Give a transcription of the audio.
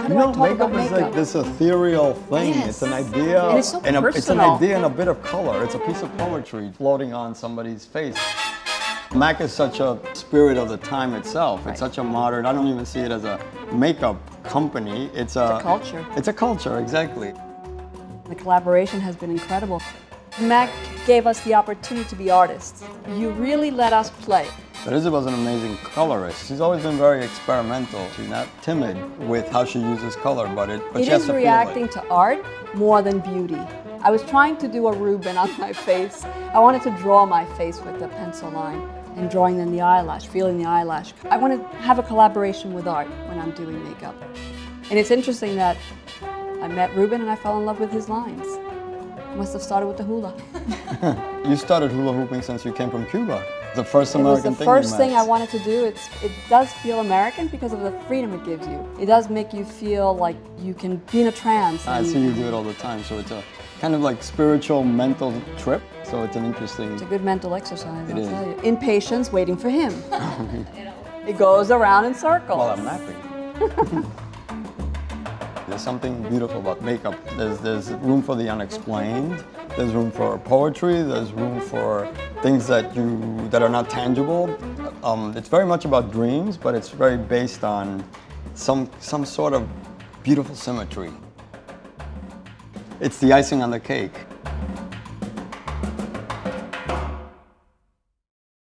How You do know, I talk makeup about is makeup? like this ethereal thing. Yes. It's an idea. And it's so a, it's an idea and a bit of color. It's a piece of poetry floating on somebody's face. MAC is such a spirit of the time itself. Right. It's such a modern, I don't even see it as a makeup company. It's a, a culture. It's a culture, exactly. The collaboration has been incredible. Mac gave us the opportunity to be artists. You really let us play. But Isabel's an amazing colorist. She's always been very experimental. She's not timid with how she uses color, but it, but It she has is to feel reacting it. to art more than beauty. I was trying to do a Ruben on my face. I wanted to draw my face with the pencil line and drawing in the eyelash, feeling the eyelash. I want to have a collaboration with art when I'm doing makeup. And it's interesting that I met Ruben and I fell in love with his lines. Must have started with the hula. You started hula hooping since you came from Cuba. The first It was the thing first thing. I wanted to do. It's, it does feel American because of the freedom it gives you. It does make you feel like you can be in a trance. I see you do it all the time, so it's a kind of like spiritual mental trip. So it's an interesting. It's a good mental exercise, It I'll is. tell you. Impatience, waiting for him. it goes around in circles. While I'm napping. There's something beautiful about makeup. There's there's room for the unexplained. There's room for poetry. There's room for things that you that are not tangible. Um, it's very much about dreams, but it's very based on some some sort of beautiful symmetry. It's the icing on the cake.